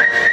Bye.